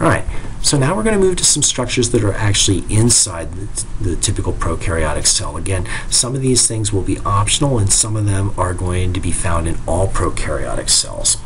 All right, so now we're going to move to some structures that are actually inside the, the, typical prokaryotic cell. Again, some of these things will be optional and some of them are going to be found in all prokaryotic cells.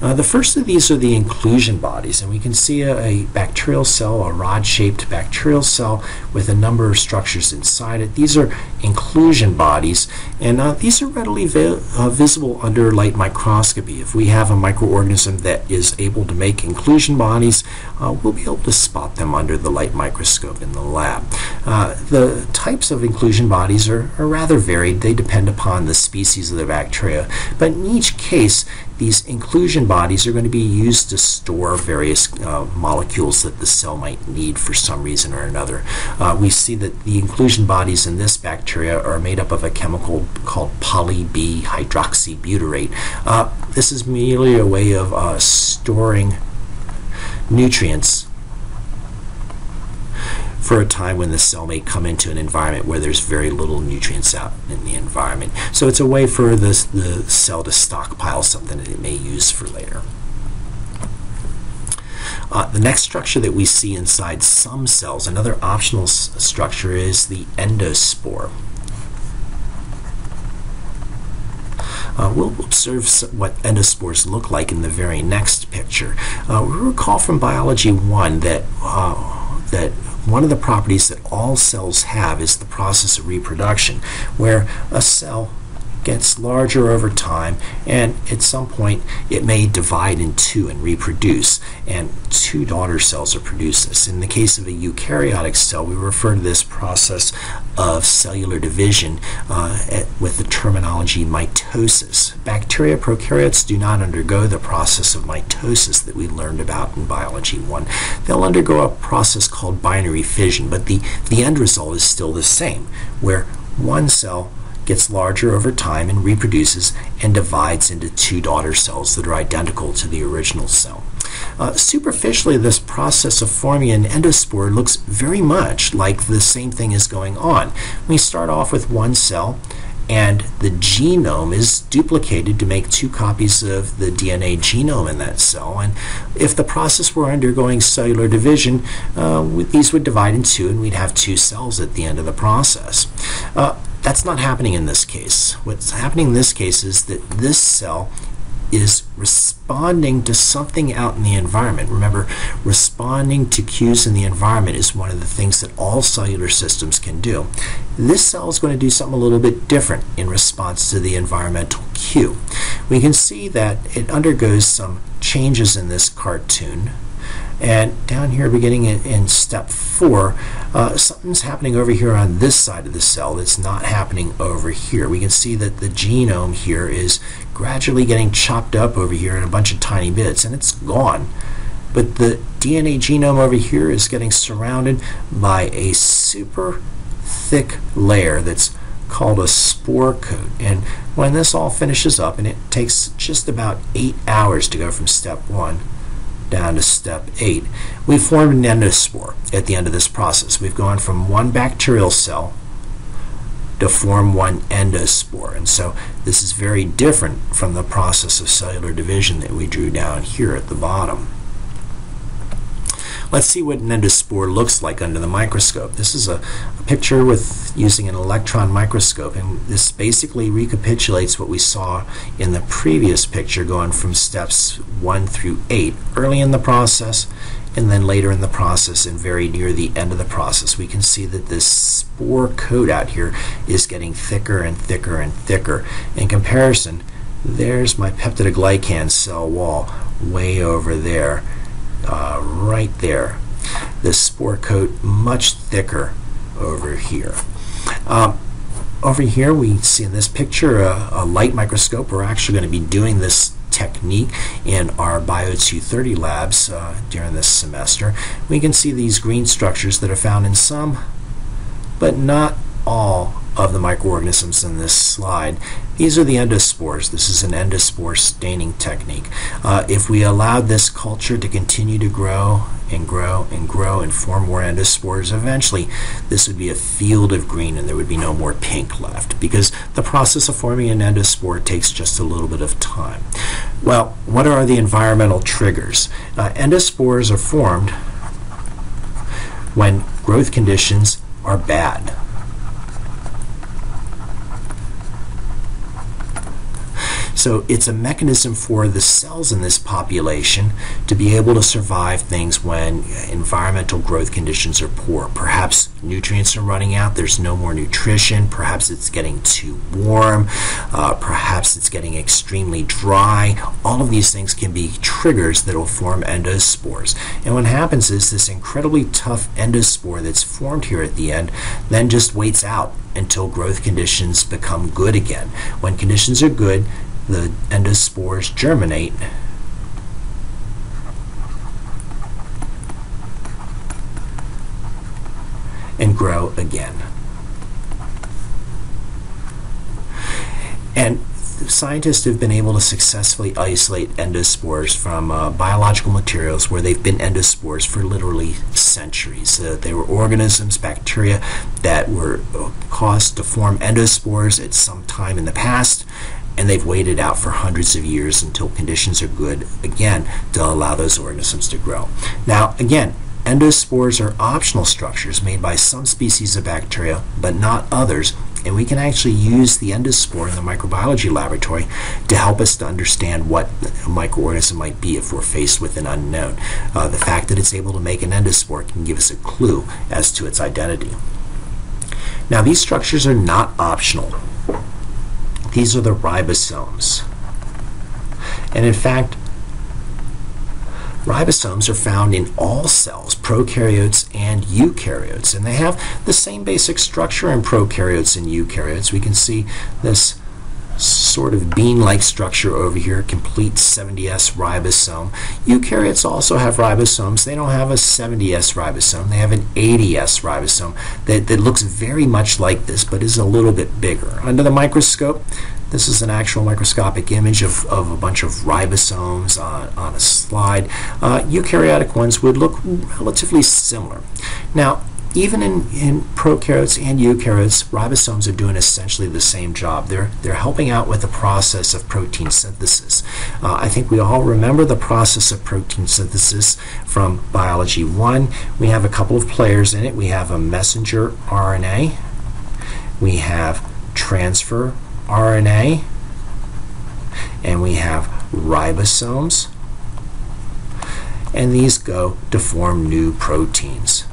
Uh, the first of these are the inclusion bodies, and we can see a, a bacterial cell, a rod-shaped bacterial cell with a number of structures inside it. These are inclusion bodies, and uh, these are readily vi uh, visible under light microscopy. If we have a microorganism that is able to make inclusion bodies, uh, we'll be able to spot them under the light microscope in the lab. Uh, the types of inclusion bodies are, are rather varied. They depend upon the species of the bacteria, but in each case, these inclusion bodies are going to be used to store various uh, molecules that the cell might need for some reason or another. Uh, we see that the inclusion bodies in this bacteria are made up of a chemical called poly-B hydroxybutyrate. Uh, this is merely a way of uh, storing nutrients for a time when the cell may come into an environment where there's very little nutrients out in the environment. So it's a way for the, the cell to stockpile something that it may use for later. Uh, the next structure that we see inside some cells, another optional structure, is the endospore. Uh, we'll observe what endospores look like in the very next picture. Uh, we recall from Biology 1 that, uh, that one of the properties that all cells have is the process of reproduction, where a cell gets larger over time and at some point it may divide in two and reproduce and two daughter cells are produced. In the case of a eukaryotic cell we refer to this process of cellular division uh, at, with the terminology mitosis. Bacteria prokaryotes do not undergo the process of mitosis that we learned about in biology 1. They'll undergo a process called binary fission but the, the end result is still the same where one cell gets larger over time and reproduces and divides into two daughter cells that are identical to the original cell. Uh, superficially, this process of forming an endospore looks very much like the same thing is going on. We start off with one cell and the genome is duplicated to make two copies of the DNA genome in that cell. And if the process were undergoing cellular division, uh, these would divide in two and we'd have two cells at the end of the process. Uh, that's not happening in this case. What's happening in this case is that this cell is responding to something out in the environment. Remember, responding to cues in the environment is one of the things that all cellular systems can do. This cell is going to do something a little bit different in response to the environmental cue. We can see that it undergoes some changes in this cartoon and down here, beginning in, in step four, uh, something's happening over here on this side of the cell that's not happening over here. We can see that the genome here is gradually getting chopped up over here in a bunch of tiny bits, and it's gone. But the DNA genome over here is getting surrounded by a super thick layer that's called a spore coat. And when this all finishes up, and it takes just about eight hours to go from step one down to step 8. We formed an endospore at the end of this process. We've gone from one bacterial cell to form one endospore. And so this is very different from the process of cellular division that we drew down here at the bottom. Let's see what an endospore looks like under the microscope. This is a, picture with using an electron microscope and this basically recapitulates what we saw in the previous picture going from steps 1 through 8 early in the process and then later in the process and very near the end of the process we can see that this spore coat out here is getting thicker and thicker and thicker. In comparison there's my peptidoglycan cell wall way over there uh, right there. This spore coat much thicker over here. Um, over here we see in this picture a, a light microscope. We're actually going to be doing this technique in our Bio 230 labs uh, during this semester. We can see these green structures that are found in some, but not all of the microorganisms in this slide. These are the endospores. This is an endospore staining technique. Uh, if we allowed this culture to continue to grow and grow and grow and form more endospores, eventually this would be a field of green and there would be no more pink left because the process of forming an endospore takes just a little bit of time. Well, what are the environmental triggers? Uh, endospores are formed when growth conditions are bad. So it's a mechanism for the cells in this population to be able to survive things when environmental growth conditions are poor. Perhaps nutrients are running out, there's no more nutrition, perhaps it's getting too warm, uh, perhaps it's getting extremely dry. All of these things can be triggers that will form endospores. And what happens is this incredibly tough endospore that's formed here at the end then just waits out until growth conditions become good again. When conditions are good, the endospores germinate and grow again. And scientists have been able to successfully isolate endospores from uh, biological materials where they've been endospores for literally centuries. Uh, they were organisms, bacteria, that were uh, caused to form endospores at some time in the past and they've waited out for hundreds of years until conditions are good again to allow those organisms to grow. Now, again, endospores are optional structures made by some species of bacteria, but not others, and we can actually use the endospore in the microbiology laboratory to help us to understand what a microorganism might be if we're faced with an unknown. Uh, the fact that it's able to make an endospore can give us a clue as to its identity. Now, these structures are not optional. These are the ribosomes. And in fact, ribosomes are found in all cells, prokaryotes and eukaryotes, and they have the same basic structure in prokaryotes and eukaryotes. We can see this sort of bean-like structure over here, complete 70S ribosome. Eukaryotes also have ribosomes. They don't have a 70S ribosome. They have an 80S ribosome that, that looks very much like this, but is a little bit bigger. Under the microscope, this is an actual microscopic image of, of a bunch of ribosomes on, on a slide. Uh, eukaryotic ones would look relatively similar. Now, even in, in prokaryotes and eukaryotes, ribosomes are doing essentially the same job. They're, they're helping out with the process of protein synthesis. Uh, I think we all remember the process of protein synthesis from Biology 1. We have a couple of players in it. We have a messenger RNA. We have transfer RNA. And we have ribosomes. And these go to form new proteins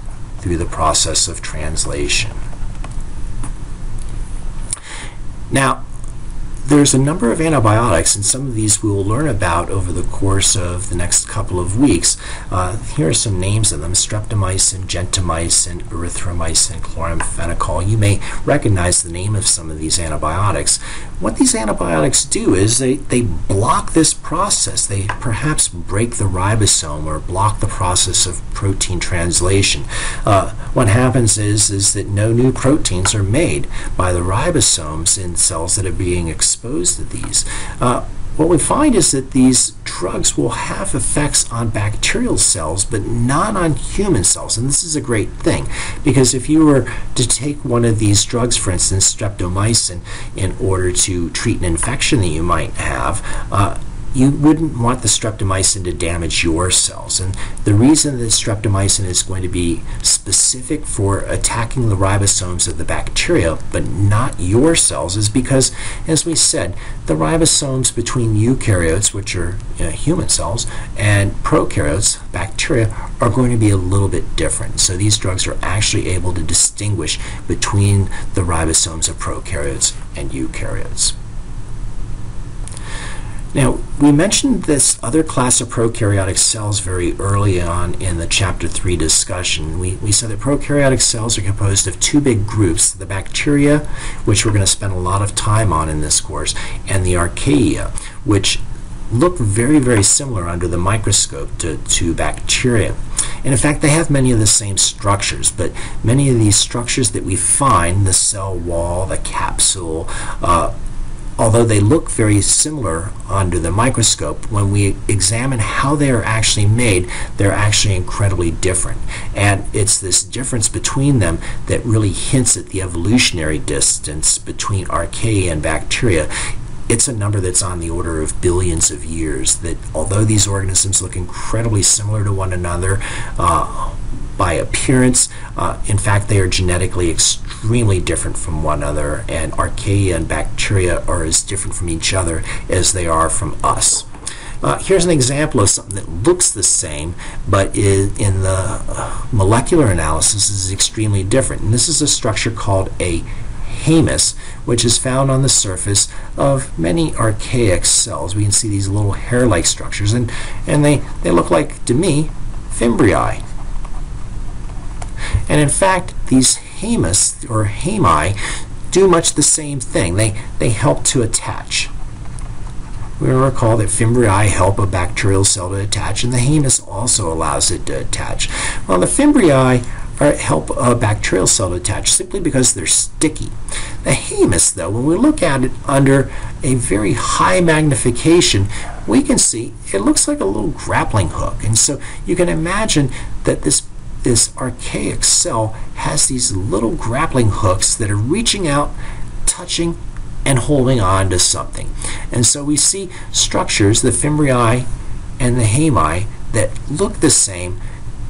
through the process of translation. Now, there's a number of antibiotics, and some of these we will learn about over the course of the next couple of weeks. Uh, here are some names of them streptomycin, gentamicin, erythromycin, chloramphenicol. You may recognize the name of some of these antibiotics. What these antibiotics do is they, they block this process. They perhaps break the ribosome or block the process of protein translation. Uh, what happens is, is that no new proteins are made by the ribosomes in cells that are being exposed exposed to these. Uh, what we find is that these drugs will have effects on bacterial cells, but not on human cells. And this is a great thing because if you were to take one of these drugs, for instance, streptomycin, in order to treat an infection that you might have, uh, you wouldn't want the streptomycin to damage your cells. And the reason that streptomycin is going to be specific for attacking the ribosomes of the bacteria, but not your cells, is because, as we said, the ribosomes between eukaryotes, which are you know, human cells, and prokaryotes, bacteria, are going to be a little bit different. So these drugs are actually able to distinguish between the ribosomes of prokaryotes and eukaryotes. Now, we mentioned this other class of prokaryotic cells very early on in the chapter 3 discussion. We, we said that prokaryotic cells are composed of two big groups, the bacteria, which we're going to spend a lot of time on in this course, and the archaea, which look very, very similar under the microscope to, to bacteria. And in fact, they have many of the same structures, but many of these structures that we find, the cell wall, the capsule, uh, although they look very similar under the microscope, when we examine how they are actually made, they're actually incredibly different. And it's this difference between them that really hints at the evolutionary distance between archaea and bacteria. It's a number that's on the order of billions of years. That although these organisms look incredibly similar to one another, uh, by appearance. Uh, in fact, they are genetically extremely different from one another, and archaea and bacteria are as different from each other as they are from us. Uh, here's an example of something that looks the same, but is, in the uh, molecular analysis is extremely different. And this is a structure called a hamus, which is found on the surface of many archaic cells. We can see these little hair-like structures, and, and they, they look like, to me, fimbriae. And in fact, these hamus or hami do much the same thing. They, they help to attach. We recall that fimbriae help a bacterial cell to attach, and the hamus also allows it to attach. Well, the fimbriae are, help a bacterial cell to attach simply because they're sticky. The hamus, though, when we look at it under a very high magnification, we can see it looks like a little grappling hook. And so you can imagine that this this archaic cell has these little grappling hooks that are reaching out, touching, and holding on to something. And so we see structures, the fimbriae and the hami, that look the same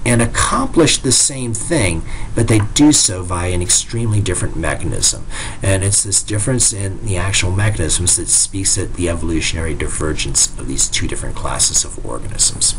and accomplish the same thing, but they do so via an extremely different mechanism. And it's this difference in the actual mechanisms that speaks at the evolutionary divergence of these two different classes of organisms.